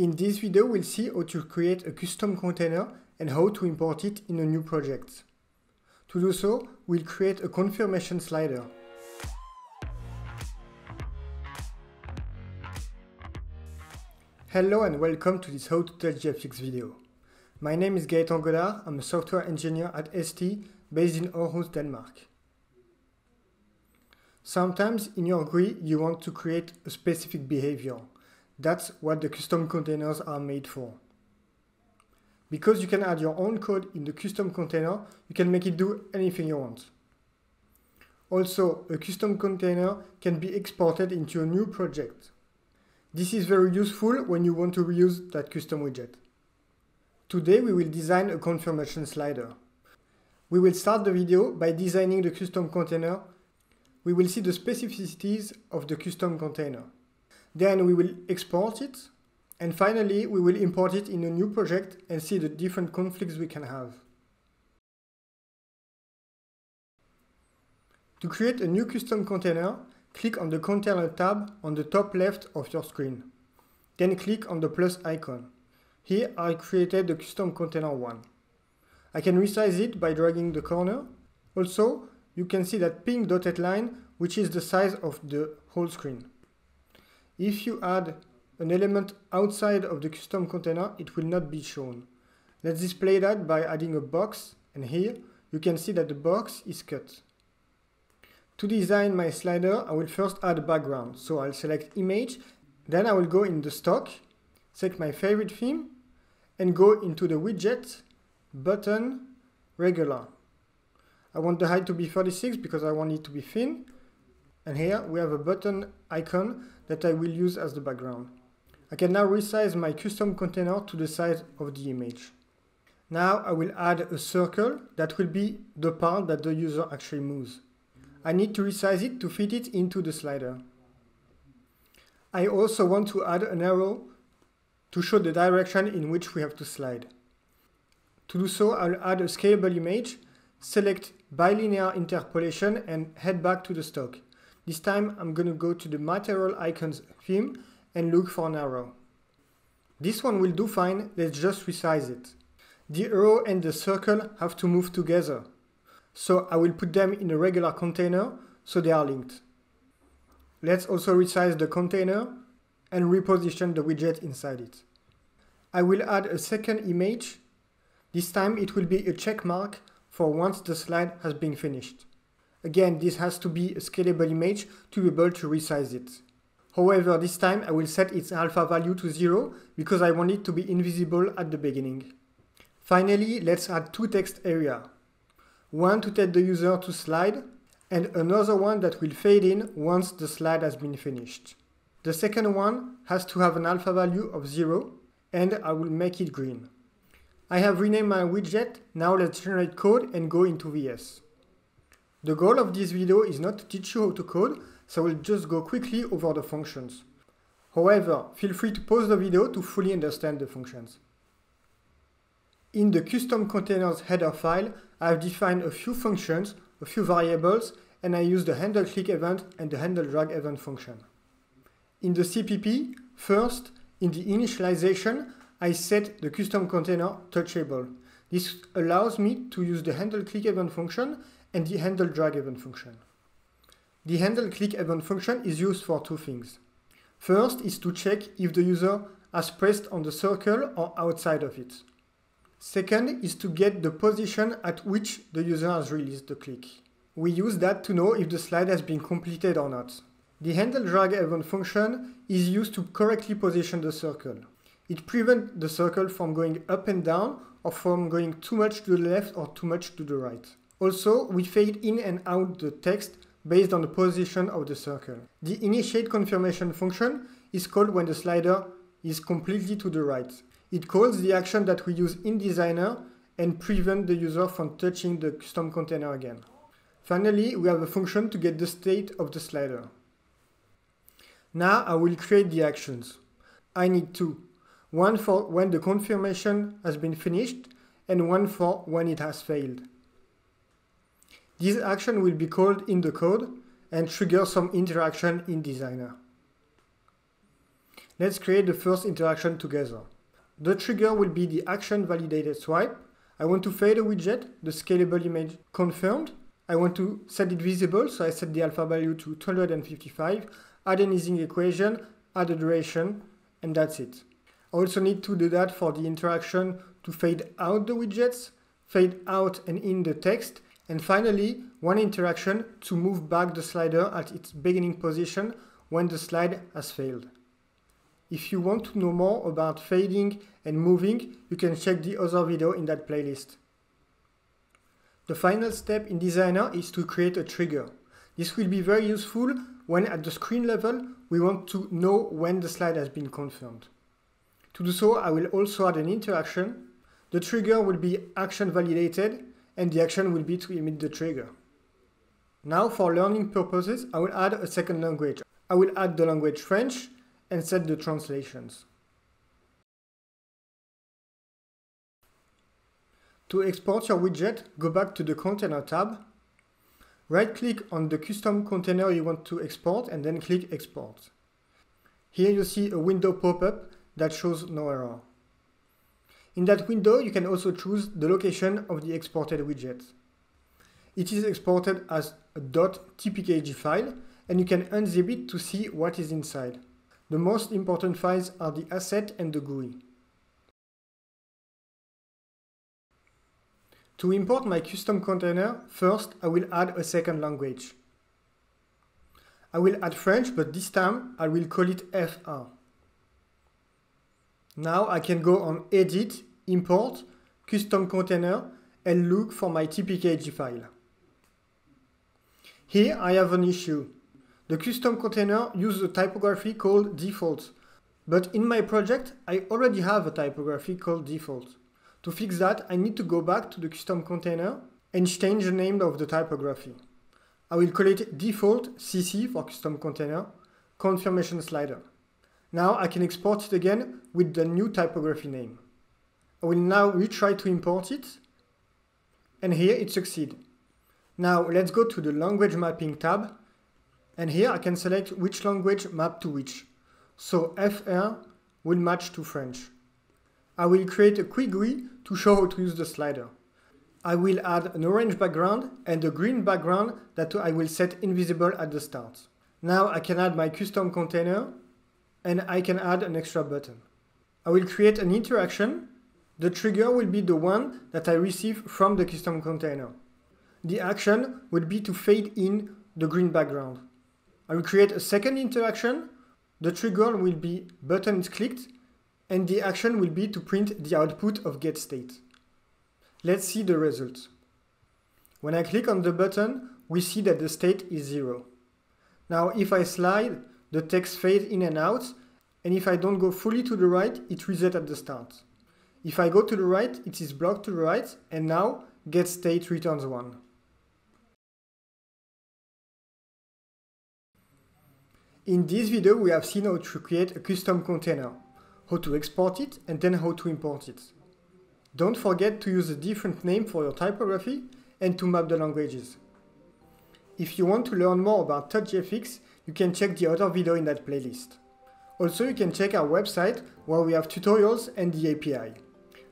In this video, we'll see how to create a custom container and how to import it in a new project. To do so, we'll create a confirmation slider. Hello and welcome to this How to Touch video. My name is Gaëtan Godard, I'm a software engineer at ST based in Aarhus, Denmark. Sometimes in your GUI you want to create a specific behavior. That's what the custom containers are made for. Because you can add your own code in the custom container, you can make it do anything you want. Also, a custom container can be exported into a new project. This is very useful when you want to reuse that custom widget. Today we will design a confirmation slider. We will start the video by designing the custom container. We will see the specificities of the custom container. Then we will export it. And finally, we will import it in a new project and see the different conflicts we can have. To create a new custom container, click on the Container tab on the top left of your screen. Then click on the plus icon. Here I created the custom container one. I can resize it by dragging the corner. Also, you can see that pink dotted line, which is the size of the whole screen. If you add an element outside of the custom container, it will not be shown. Let's display that by adding a box, and here you can see that the box is cut. To design my slider, I will first add a background. So I'll select image, then I will go in the stock, select my favorite theme, and go into the widget, button, regular. I want the height to be 36 because I want it to be thin. And here we have a button icon that I will use as the background. I can now resize my custom container to the size of the image. Now I will add a circle that will be the part that the user actually moves. I need to resize it to fit it into the slider. I also want to add an arrow to show the direction in which we have to slide. To do so, I'll add a scalable image, select bilinear interpolation and head back to the stock. This time I'm going to go to the material icons theme and look for an arrow. This one will do fine, let's just resize it. The arrow and the circle have to move together. So I will put them in a regular container so they are linked. Let's also resize the container and reposition the widget inside it. I will add a second image. This time it will be a check mark for once the slide has been finished. Again, this has to be a scalable image to be able to resize it. However, this time I will set its alpha value to 0 because I want it to be invisible at the beginning. Finally, let's add two text area. One to tell the user to slide and another one that will fade in once the slide has been finished. The second one has to have an alpha value of 0 and I will make it green. I have renamed my widget, now let's generate code and go into VS. The goal of this video is not to teach you how to code, so I will just go quickly over the functions. However, feel free to pause the video to fully understand the functions. In the custom containers header file, I have defined a few functions, a few variables, and I use the handle click event and the handle drag event function. In the CPP, first, in the initialization, I set the custom container touchable. This allows me to use the handle click event function and the handle drag event function. The handle click event function is used for two things. First is to check if the user has pressed on the circle or outside of it. Second is to get the position at which the user has released the click. We use that to know if the slide has been completed or not. The handle drag event function is used to correctly position the circle. It prevents the circle from going up and down or from going too much to the left or too much to the right. Also, we fade in and out the text based on the position of the circle. The initiate confirmation function is called when the slider is completely to the right. It calls the action that we use in Designer and prevent the user from touching the custom container again. Finally, we have a function to get the state of the slider. Now I will create the actions. I need two. One for when the confirmation has been finished and one for when it has failed. This action will be called in the code and trigger some interaction in Designer. Let's create the first interaction together. The trigger will be the action validated swipe. I want to fade a widget, the scalable image confirmed. I want to set it visible, so I set the alpha value to 255, add an easing equation, add a duration, and that's it. I also need to do that for the interaction to fade out the widgets, fade out and in the text, and finally, one interaction to move back the slider at its beginning position when the slide has failed. If you want to know more about fading and moving, you can check the other video in that playlist. The final step in Designer is to create a trigger. This will be very useful when at the screen level we want to know when the slide has been confirmed. To do so, I will also add an interaction. The trigger will be action validated and the action will be to emit the trigger. Now for learning purposes, I will add a second language. I will add the language French and set the translations. To export your widget, go back to the Container tab, right-click on the custom container you want to export and then click Export. Here you see a window pop-up that shows no error. In that window, you can also choose the location of the exported widget. It is exported as a .tpkg file, and you can unzip it to see what is inside. The most important files are the asset and the GUI. To import my custom container, first I will add a second language. I will add French, but this time I will call it FR. Now I can go on Edit, Import, Custom Container and look for my tpkg file. Here I have an issue. The custom container uses a typography called default, but in my project I already have a typography called default. To fix that, I need to go back to the custom container and change the name of the typography. I will call it default CC for custom container, confirmation slider. Now I can export it again with the new typography name. I will now retry to import it, and here it succeeds. Now let's go to the language mapping tab and here I can select which language map to which. So FR will match to French. I will create a quick GUI to show how to use the slider. I will add an orange background and a green background that I will set invisible at the start. Now I can add my custom container and I can add an extra button. I will create an interaction. The trigger will be the one that I receive from the custom container. The action would be to fade in the green background. I will create a second interaction. The trigger will be button is clicked and the action will be to print the output of get state. Let's see the result. When I click on the button, we see that the state is zero. Now if I slide, the text fades in and out, and if I don't go fully to the right, it resets at the start. If I go to the right, it is blocked to the right, and now getState returns 1. In this video, we have seen how to create a custom container, how to export it, and then how to import it. Don't forget to use a different name for your typography and to map the languages. If you want to learn more about TouchGFX, you can check the other video in that playlist. Also, you can check our website where we have tutorials and the API.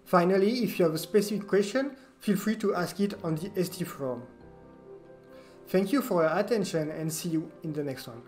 Finally, if you have a specific question, feel free to ask it on the ST forum. Thank you for your attention and see you in the next one.